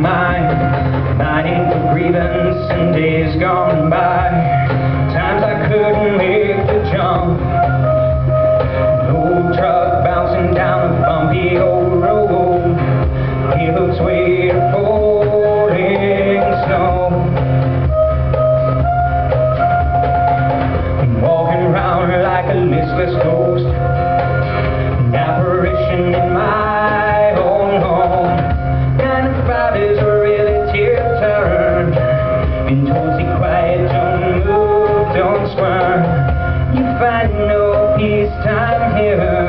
mind. Mining for and days gone by. Times I couldn't make the jump. cozy, quiet, don't move, don't squirm. You find no peace time here.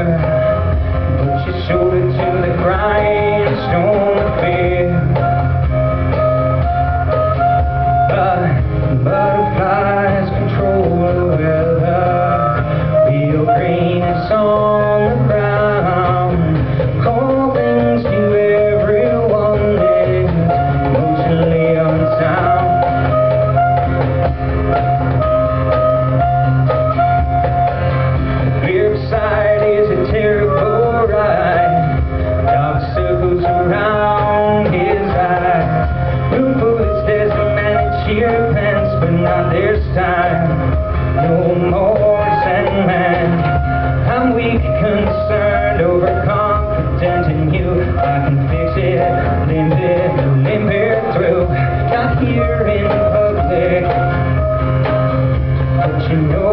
to know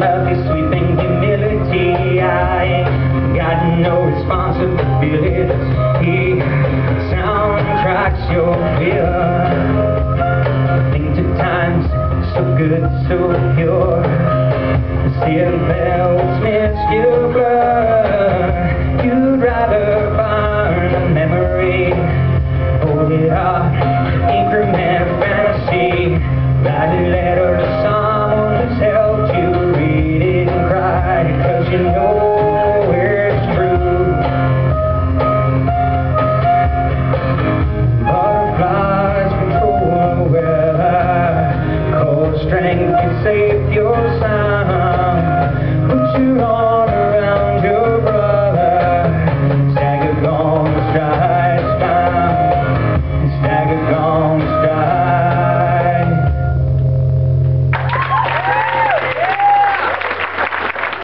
love is sweeping humility. I got no responsibilities. Sound cracks your fear. Think to times so good, so pure. Still bells miss you, but you'd rather.